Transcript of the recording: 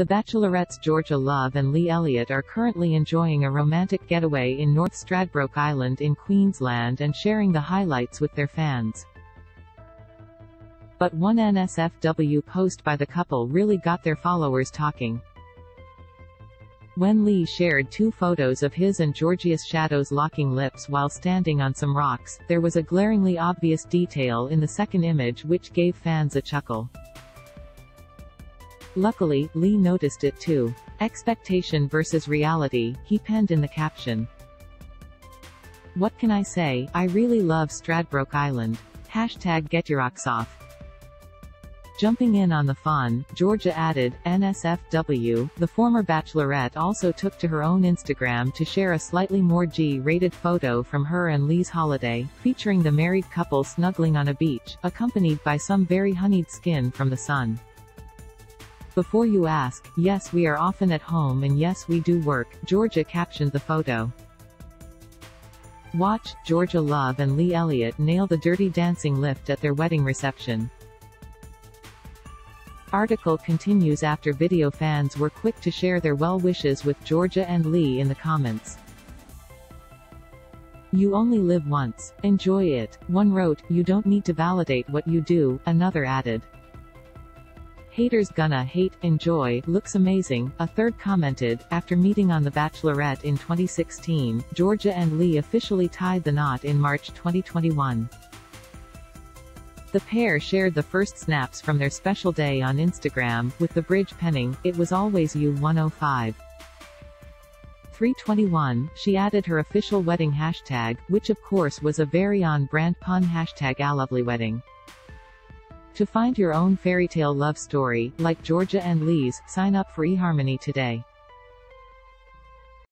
The Bachelorettes Georgia Love and Lee Elliott are currently enjoying a romantic getaway in North Stradbroke Island in Queensland and sharing the highlights with their fans. But one NSFW post by the couple really got their followers talking. When Lee shared two photos of his and Georgia's shadows locking lips while standing on some rocks, there was a glaringly obvious detail in the second image which gave fans a chuckle. Luckily, Lee noticed it too. Expectation versus reality, he penned in the caption. What can I say, I really love Stradbroke Island. Hashtag get your rocks off. Jumping in on the fun, Georgia added, NSFW, the former bachelorette also took to her own Instagram to share a slightly more G-rated photo from her and Lee's holiday, featuring the married couple snuggling on a beach, accompanied by some very honeyed skin from the sun. Before you ask, yes we are often at home and yes we do work, Georgia captioned the photo. Watch, Georgia Love and Lee Elliott nail the dirty dancing lift at their wedding reception. Article continues after video fans were quick to share their well wishes with Georgia and Lee in the comments. You only live once. Enjoy it. One wrote, you don't need to validate what you do, another added. Haters gonna hate, enjoy, looks amazing, a third commented, after meeting on The Bachelorette in 2016, Georgia and Lee officially tied the knot in March 2021. The pair shared the first snaps from their special day on Instagram, with the bridge penning, It was always you 105. 321, she added her official wedding hashtag, which of course was a very on-brand pun hashtag A Lovely wedding. To find your own fairy tale love story, like Georgia and Lee's, sign up for eHarmony today.